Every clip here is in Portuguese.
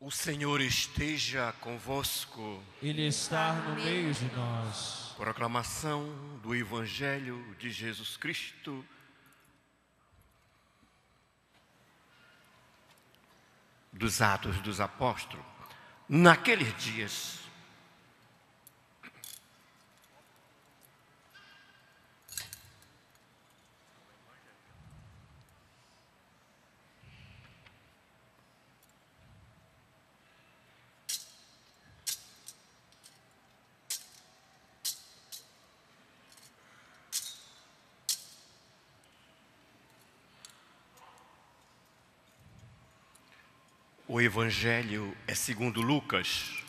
O Senhor esteja convosco. Ele está no meio de nós. Proclamação do Evangelho de Jesus Cristo. Dos Atos dos Apóstolos. Naqueles dias, O Evangelho é segundo Lucas.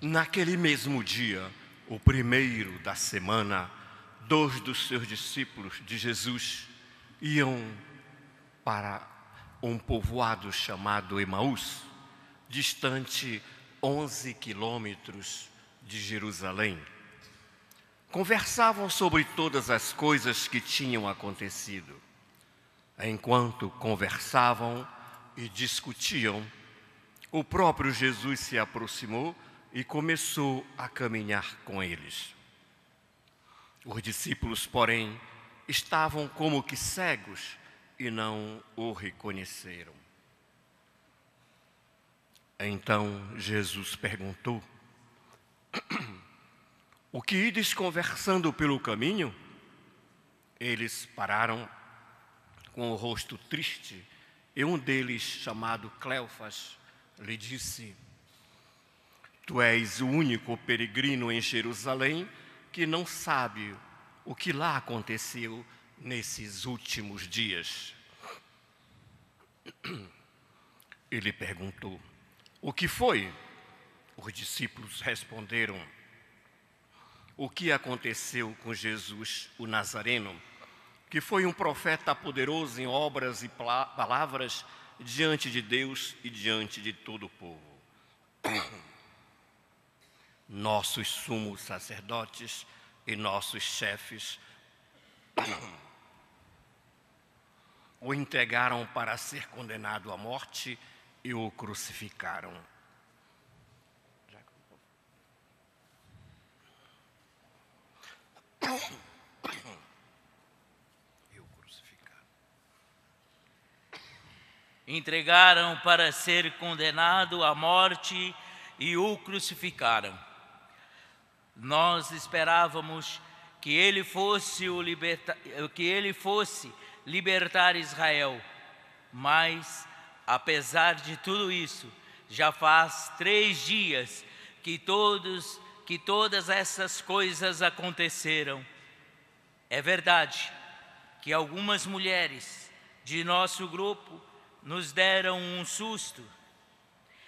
Naquele mesmo dia, o primeiro da semana, dois dos seus discípulos de Jesus iam para um povoado chamado Emaús, distante 11 quilômetros de Jerusalém. Conversavam sobre todas as coisas que tinham acontecido. Enquanto conversavam, e discutiam, o próprio Jesus se aproximou e começou a caminhar com eles. Os discípulos, porém, estavam como que cegos e não o reconheceram. Então Jesus perguntou: O que ides conversando pelo caminho? Eles pararam com o rosto triste e um deles, chamado Cleofas, lhe disse: Tu és o único peregrino em Jerusalém que não sabe o que lá aconteceu nesses últimos dias. Ele perguntou: O que foi? Os discípulos responderam: O que aconteceu com Jesus, o Nazareno? Que foi um profeta poderoso em obras e palavras diante de Deus e diante de todo o povo. Nossos sumos sacerdotes e nossos chefes o entregaram para ser condenado à morte e o crucificaram. entregaram para ser condenado à morte e o crucificaram. Nós esperávamos que ele fosse o liberta, que ele fosse libertar Israel, mas apesar de tudo isso, já faz três dias que todos que todas essas coisas aconteceram. É verdade que algumas mulheres de nosso grupo nos deram um susto.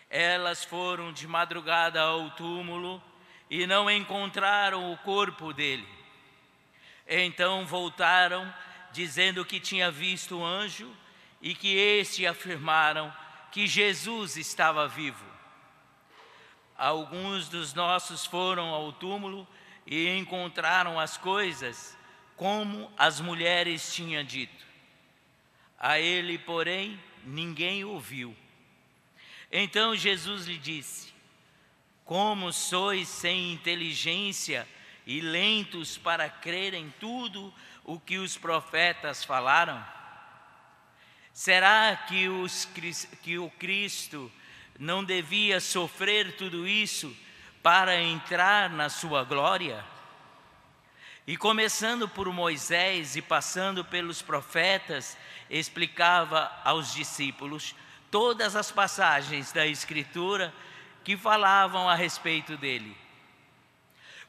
Elas foram de madrugada ao túmulo e não encontraram o corpo dele. Então voltaram, dizendo que tinha visto o anjo e que este afirmaram que Jesus estava vivo. Alguns dos nossos foram ao túmulo e encontraram as coisas como as mulheres tinham dito. A ele, porém, ninguém ouviu. Então Jesus lhe disse: Como sois sem inteligência e lentos para crer em tudo o que os profetas falaram? Será que, os, que o Cristo não devia sofrer tudo isso para entrar na sua glória? E começando por Moisés e passando pelos profetas, explicava aos discípulos todas as passagens da Escritura que falavam a respeito dele.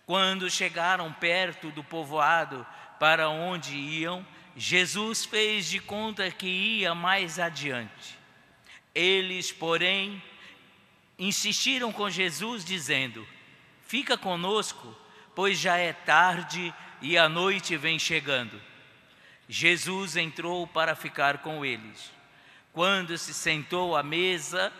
Quando chegaram perto do povoado para onde iam, Jesus fez de conta que ia mais adiante. Eles, porém, insistiram com Jesus, dizendo: Fica conosco, pois já é tarde e a noite vem chegando. Jesus entrou para ficar com eles. Quando se sentou à mesa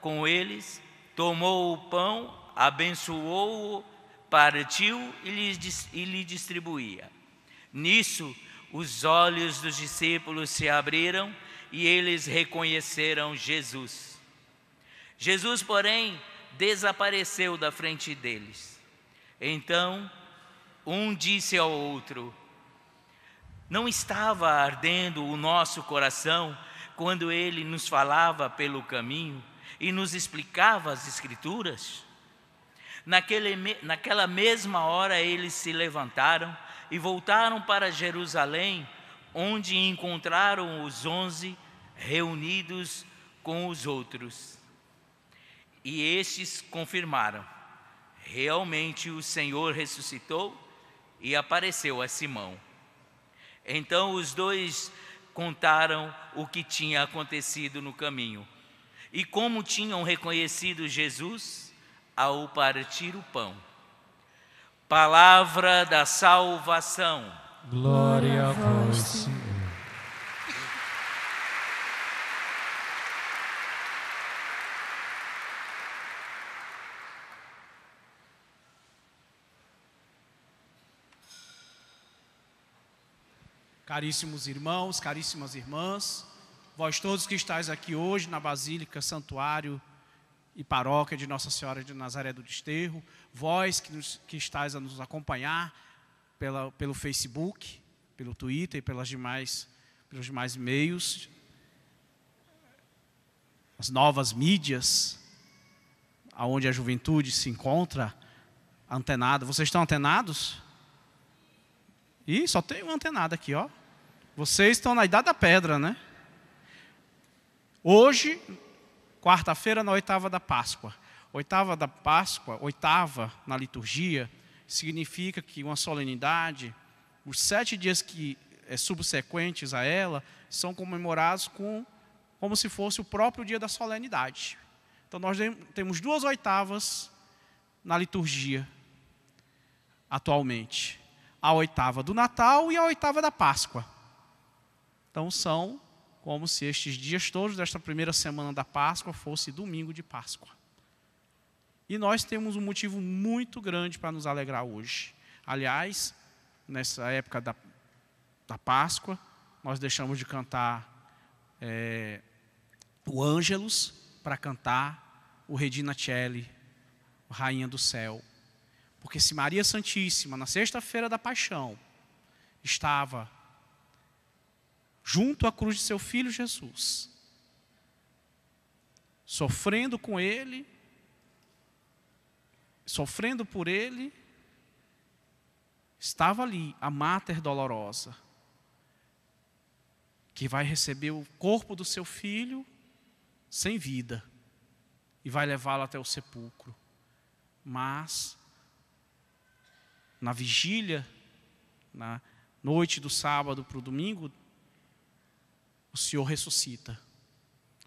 com eles, tomou o pão, abençoou-o, partiu e lhe, e lhe distribuía. Nisso, os olhos dos discípulos se abriram e eles reconheceram Jesus. Jesus, porém, desapareceu da frente deles. Então, um disse ao outro: Não estava ardendo o nosso coração quando ele nos falava pelo caminho e nos explicava as Escrituras? Naquele, naquela mesma hora eles se levantaram e voltaram para Jerusalém, onde encontraram os onze reunidos com os outros. E estes confirmaram: realmente o Senhor ressuscitou e apareceu a Simão. Então os dois contaram o que tinha acontecido no caminho e como tinham reconhecido Jesus ao partir o pão. Palavra da salvação. Glória a vós, Senhor. Caríssimos irmãos, caríssimas irmãs, vós todos que estáis aqui hoje na Basílica, Santuário e Paróquia de Nossa Senhora de Nazaré do Desterro, vós que, nos, que estáis a nos acompanhar pela, pelo Facebook, pelo Twitter e pelas demais, pelos demais meios, as novas mídias, aonde a juventude se encontra antenada. Vocês estão antenados? Ih, só tem um antenado aqui, ó. Vocês estão na idade da pedra, né? Hoje, quarta-feira, na oitava da Páscoa. Oitava da Páscoa, oitava na liturgia, significa que uma solenidade, os sete dias que é, subsequentes a ela, são comemorados com, como se fosse o próprio dia da solenidade. Então, nós temos duas oitavas na liturgia, atualmente a oitava do Natal e a oitava da Páscoa. Então são como se estes dias todos desta primeira semana da Páscoa fosse domingo de Páscoa. E nós temos um motivo muito grande para nos alegrar hoje. Aliás, nessa época da, da Páscoa, nós deixamos de cantar é, o Ângelus para cantar o Regina Celli, Rainha do Céu. Porque se Maria Santíssima, na sexta-feira da paixão, estava junto à cruz de seu filho Jesus, sofrendo com ele, sofrendo por ele, estava ali a Mater Dolorosa, que vai receber o corpo do seu filho sem vida e vai levá-lo até o sepulcro. Mas na vigília, na noite do sábado para o domingo, o Senhor ressuscita,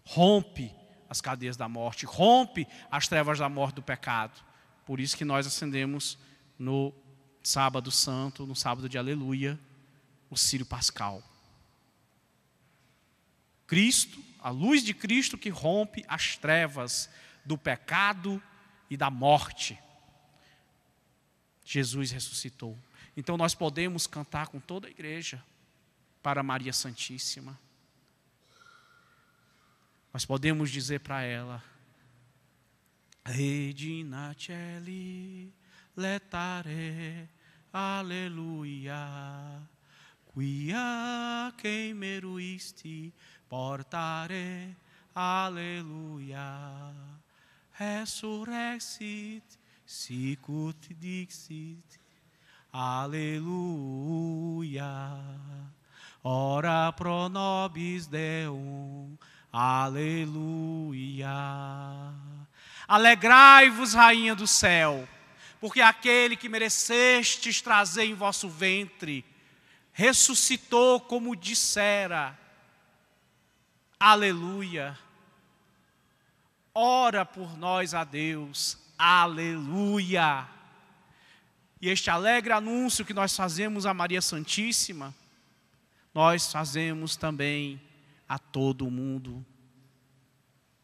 rompe as cadeias da morte, rompe as trevas da morte do pecado. Por isso que nós acendemos no sábado santo, no sábado de aleluia, o Sírio Pascal. Cristo, a luz de Cristo que rompe as trevas do pecado e da morte. Jesus ressuscitou. Então nós podemos cantar com toda a igreja para Maria Santíssima. Nós podemos dizer para ela: Regina Celi, letare, aleluia, quia meruisti, portare, aleluia, resurrexit, sicut dixit, aleluia. Ora pro nobis Deum, aleluia. Alegrai-vos, rainha do céu, porque aquele que merecestes trazer em vosso ventre, ressuscitou como dissera. Aleluia. Ora por nós a Deus, Aleluia! E este alegre anúncio que nós fazemos a Maria Santíssima, nós fazemos também a todo o mundo.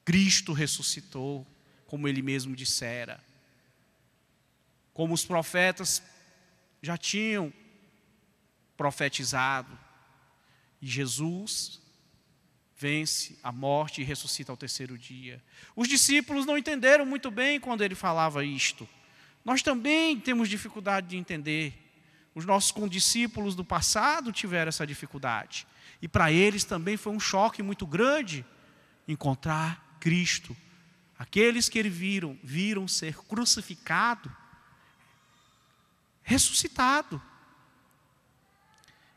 Cristo ressuscitou, como ele mesmo dissera. Como os profetas já tinham profetizado. E Jesus vence a morte e ressuscita ao terceiro dia. Os discípulos não entenderam muito bem quando ele falava isto. Nós também temos dificuldade de entender. Os nossos condiscípulos do passado tiveram essa dificuldade. E para eles também foi um choque muito grande encontrar Cristo. Aqueles que ele viram, viram ser crucificado, ressuscitado.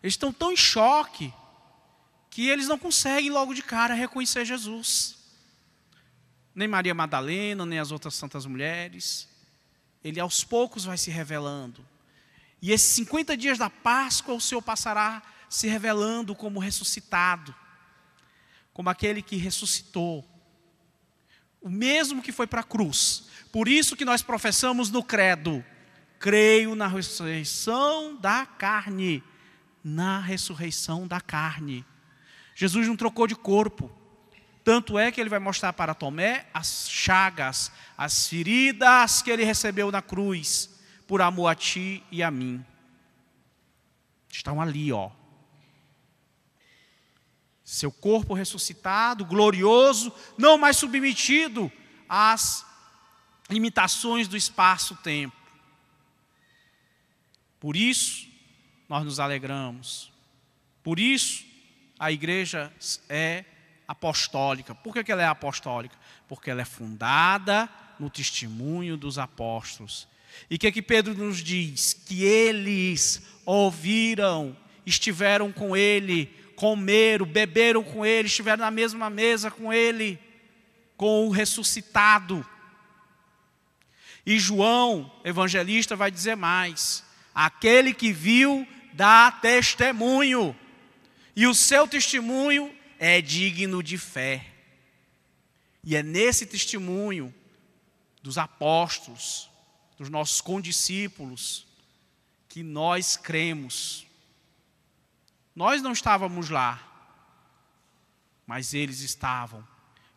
Eles estão tão em choque que eles não conseguem logo de cara reconhecer Jesus. Nem Maria Madalena, nem as outras santas mulheres. Ele aos poucos vai se revelando. E esses 50 dias da Páscoa, o Senhor passará se revelando como ressuscitado, como aquele que ressuscitou, o mesmo que foi para a cruz. Por isso que nós professamos no credo: creio na ressurreição da carne, na ressurreição da carne. Jesus não trocou de corpo. Tanto é que ele vai mostrar para Tomé as chagas, as feridas que ele recebeu na cruz, por amor a ti e a mim. Estão ali, ó. Seu corpo ressuscitado, glorioso, não mais submetido às limitações do espaço-tempo. Por isso, nós nos alegramos. Por isso, a igreja é apostólica. Por que ela é apostólica? Porque ela é fundada no testemunho dos apóstolos. E o que, é que Pedro nos diz? Que eles ouviram, estiveram com ele, comeram, beberam com ele, estiveram na mesma mesa com ele, com o ressuscitado. E João, evangelista, vai dizer mais: aquele que viu dá testemunho. E o seu testemunho é digno de fé. E é nesse testemunho dos apóstolos, dos nossos condiscípulos, que nós cremos. Nós não estávamos lá, mas eles estavam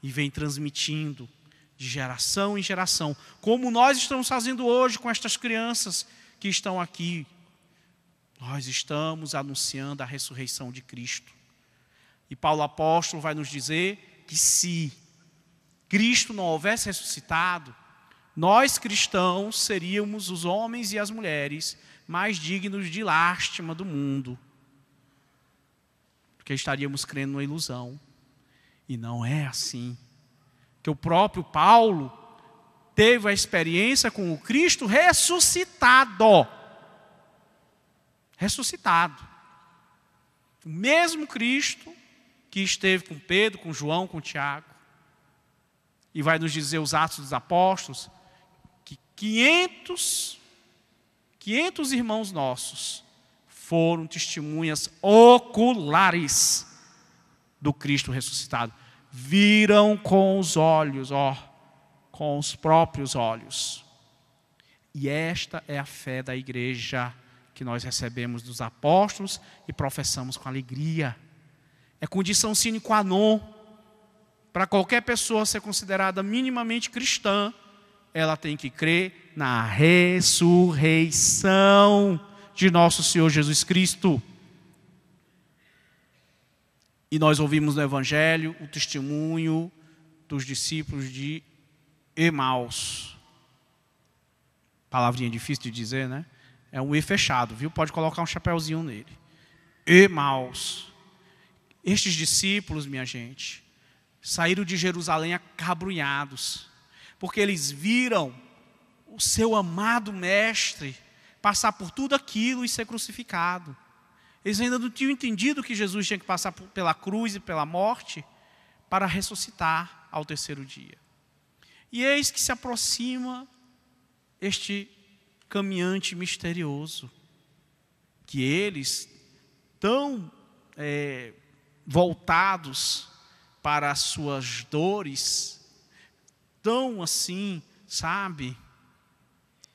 e vem transmitindo de geração em geração, como nós estamos fazendo hoje com estas crianças que estão aqui nós estamos anunciando a ressurreição de Cristo. E Paulo apóstolo vai nos dizer que se Cristo não houvesse ressuscitado, nós cristãos seríamos os homens e as mulheres mais dignos de lástima do mundo. Porque estaríamos crendo numa ilusão. E não é assim. Que o próprio Paulo teve a experiência com o Cristo ressuscitado ressuscitado. O mesmo Cristo que esteve com Pedro, com João, com Tiago. E vai nos dizer os Atos dos Apóstolos que 500 500 irmãos nossos foram testemunhas oculares do Cristo ressuscitado. Viram com os olhos, ó, com os próprios olhos. E esta é a fé da igreja que nós recebemos dos apóstolos e professamos com alegria. É condição sine qua non para qualquer pessoa ser considerada minimamente cristã, ela tem que crer na ressurreição de nosso Senhor Jesus Cristo. E nós ouvimos no Evangelho o testemunho dos discípulos de Emaus. Palavrinha difícil de dizer, né? É um E fechado, viu? Pode colocar um chapéuzinho nele. Emaus. Estes discípulos, minha gente, saíram de Jerusalém acabrunhados, porque eles viram o seu amado mestre passar por tudo aquilo e ser crucificado. Eles ainda não tinham entendido que Jesus tinha que passar pela cruz e pela morte para ressuscitar ao terceiro dia. E eis que se aproxima este caminhante misterioso, que eles, tão é, voltados para as suas dores, tão assim, sabe,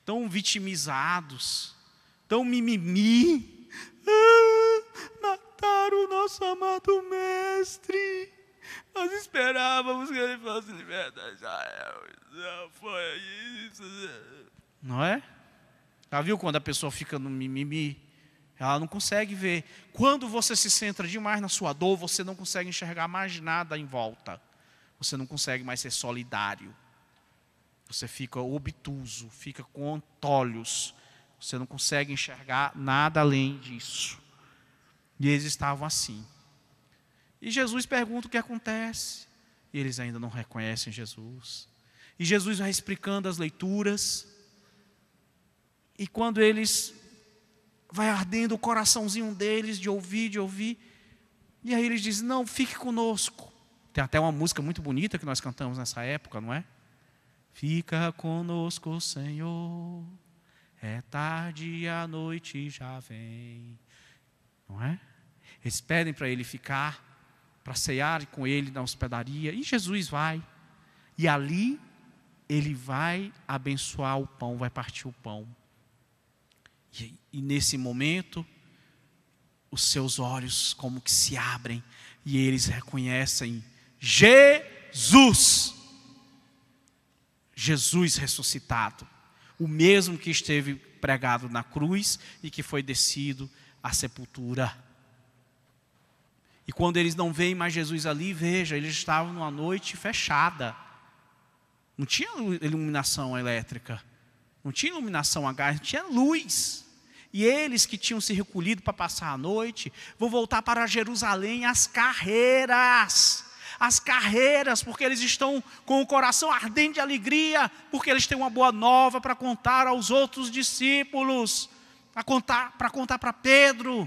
tão vitimizados, tão mimimi, ah, mataram o nosso amado mestre. Nós esperávamos que ele fosse libertar Israel. Não foi isso. Não é? Já viu quando a pessoa fica no mimimi, Ela não consegue ver. Quando você se centra demais na sua dor, você não consegue enxergar mais nada em volta. Você não consegue mais ser solidário. Você fica obtuso, fica com antolhos. Você não consegue enxergar nada além disso. E eles estavam assim. E Jesus pergunta o que acontece. E eles ainda não reconhecem Jesus. E Jesus vai explicando as leituras. E quando eles vai ardendo o coraçãozinho deles de ouvir, de ouvir. E aí eles dizem: Não, fique conosco. Tem até uma música muito bonita que nós cantamos nessa época, não é? Fica conosco, Senhor. É tarde e a noite já vem. Não é? Eles pedem para ele ficar, para cear com ele na hospedaria. E Jesus vai. E ali ele vai abençoar o pão, vai partir o pão. E, e nesse momento, os seus olhos como que se abrem e eles reconhecem Jesus. Jesus ressuscitado. O mesmo que esteve pregado na cruz e que foi descido à sepultura. E quando eles não veem mais Jesus ali, veja, eles estavam numa noite fechada. Não tinha iluminação elétrica. Não tinha iluminação a gás, tinha luz. E eles que tinham se recolhido para passar a noite, vão voltar para Jerusalém às carreiras. As carreiras, porque eles estão com o coração ardente de alegria, porque eles têm uma boa nova para contar aos outros discípulos, para contar para contar para Pedro,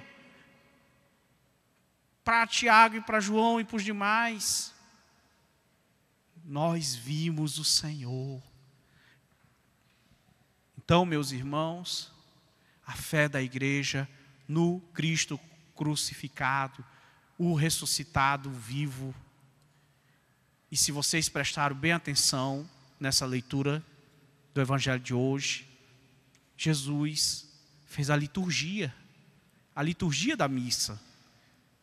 para Tiago e para João e para os demais. Nós vimos o Senhor. Então, meus irmãos, a fé da igreja no Cristo crucificado, o ressuscitado vivo. E se vocês prestaram bem atenção nessa leitura do Evangelho de hoje, Jesus fez a liturgia, a liturgia da missa.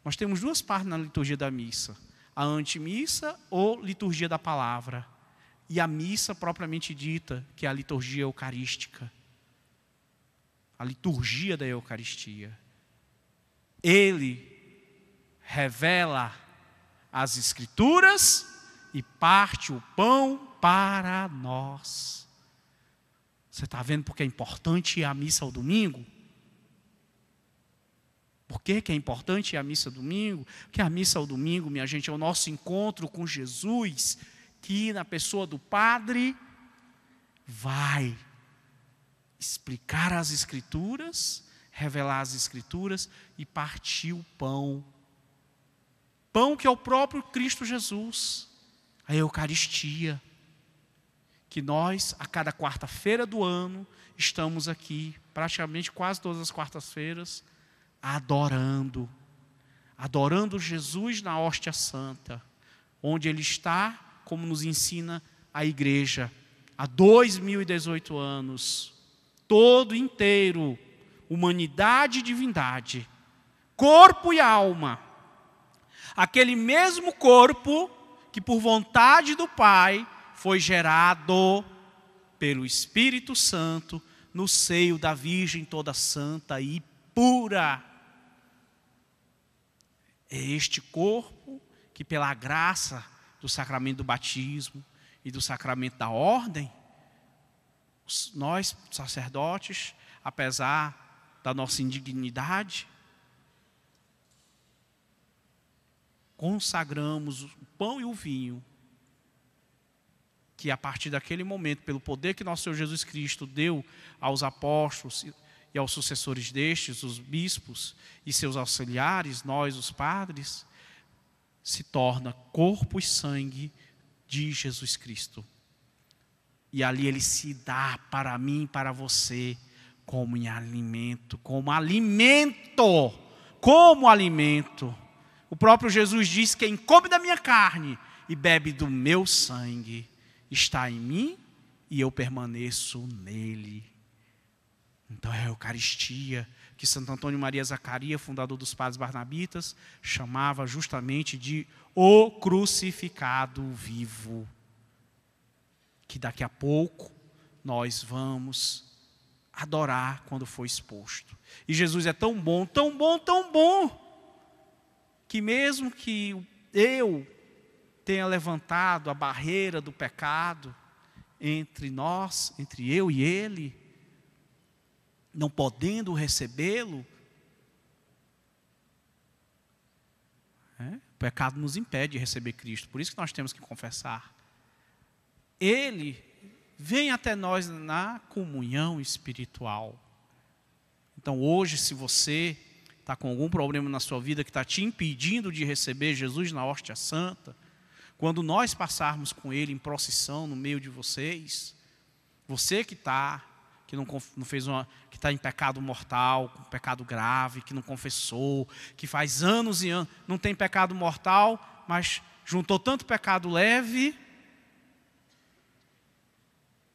Nós temos duas partes na liturgia da missa: a antimissa ou liturgia da palavra, e a missa propriamente dita, que é a liturgia eucarística a liturgia da Eucaristia. Ele revela as Escrituras e parte o pão para nós. Você está vendo porque é importante a missa ao domingo? Por que, que é importante a missa domingo? Porque a missa ao domingo, minha gente, é o nosso encontro com Jesus, que na pessoa do Padre vai explicar as Escrituras, revelar as Escrituras e partir o pão. Pão que é o próprio Cristo Jesus, a Eucaristia. Que nós, a cada quarta-feira do ano, estamos aqui, praticamente quase todas as quartas-feiras, adorando. Adorando Jesus na hóstia santa, onde Ele está, como nos ensina a igreja, há 2018 anos todo inteiro, humanidade e divindade, corpo e alma. Aquele mesmo corpo que, por vontade do Pai, foi gerado pelo Espírito Santo no seio da Virgem toda santa e pura. É este corpo que, pela graça do sacramento do batismo e do sacramento da ordem, nós, sacerdotes, apesar da nossa indignidade, consagramos o pão e o vinho, que a partir daquele momento, pelo poder que nosso Senhor Jesus Cristo deu aos apóstolos e aos sucessores destes, os bispos e seus auxiliares, nós, os padres, se torna corpo e sangue de Jesus Cristo. E ali ele se dá para mim, para você, como em alimento, como alimento, como alimento. O próprio Jesus diz: Quem come da minha carne e bebe do meu sangue, está em mim e eu permaneço nele. Então é a Eucaristia que Santo Antônio Maria Zacaria, fundador dos Padres Barnabitas, chamava justamente de o crucificado vivo que daqui a pouco nós vamos adorar quando for exposto. E Jesus é tão bom, tão bom, tão bom, que mesmo que eu tenha levantado a barreira do pecado entre nós, entre eu e ele, não podendo recebê-lo, é, o pecado nos impede de receber Cristo, por isso que nós temos que confessar. Ele vem até nós na comunhão espiritual. Então, hoje, se você está com algum problema na sua vida que está te impedindo de receber Jesus na hóstia santa, quando nós passarmos com Ele em procissão no meio de vocês, você que está que não, não fez uma, que está em pecado mortal, pecado grave, que não confessou, que faz anos e anos, não tem pecado mortal, mas juntou tanto pecado leve.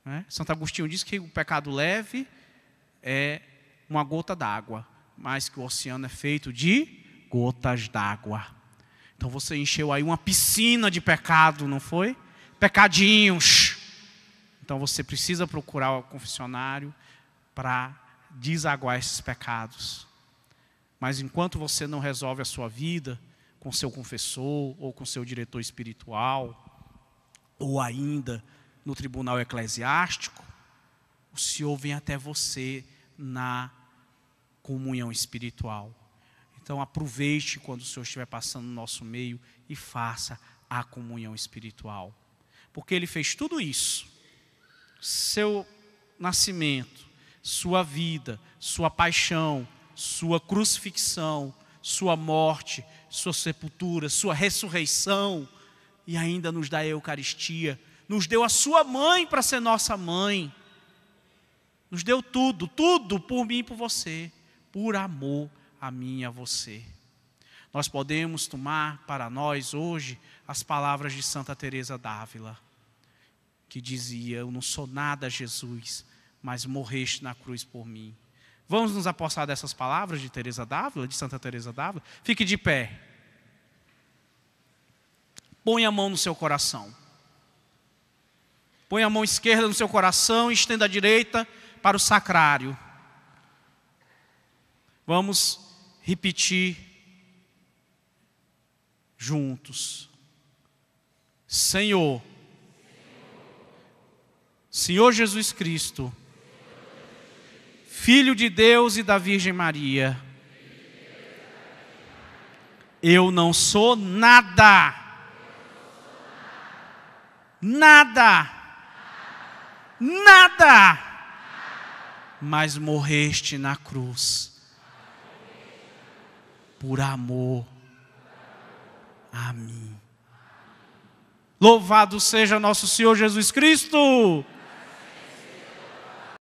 Né? Santo Agostinho diz que o pecado leve é uma gota d'água, mas que o oceano é feito de gotas d'água. Então você encheu aí uma piscina de pecado, não foi? Pecadinhos então você precisa procurar o confessionário para desaguar esses pecados. Mas enquanto você não resolve a sua vida com seu confessor ou com seu diretor espiritual, ou ainda no tribunal eclesiástico, o Senhor vem até você na comunhão espiritual. Então aproveite quando o Senhor estiver passando no nosso meio e faça a comunhão espiritual. Porque Ele fez tudo isso seu nascimento, sua vida, sua paixão, sua crucifixão, sua morte, sua sepultura, sua ressurreição, e ainda nos dá a Eucaristia, nos deu a sua mãe para ser nossa mãe, nos deu tudo, tudo por mim e por você, por amor a mim e a você. Nós podemos tomar para nós hoje as palavras de Santa Teresa d'Ávila que dizia: Eu não sou nada, Jesus, mas morreste na cruz por mim. Vamos nos apossar dessas palavras de Teresa d'Ávila, de Santa Teresa d'Ávila? Fique de pé. Põe a mão no seu coração. Põe a mão esquerda no seu coração e estenda a direita para o sacrário. Vamos repetir juntos. Senhor, Senhor Jesus Cristo, Filho de Deus e da Virgem Maria, eu não sou nada, nada, nada, mas morreste na cruz, por amor a mim. Louvado seja nosso Senhor Jesus Cristo.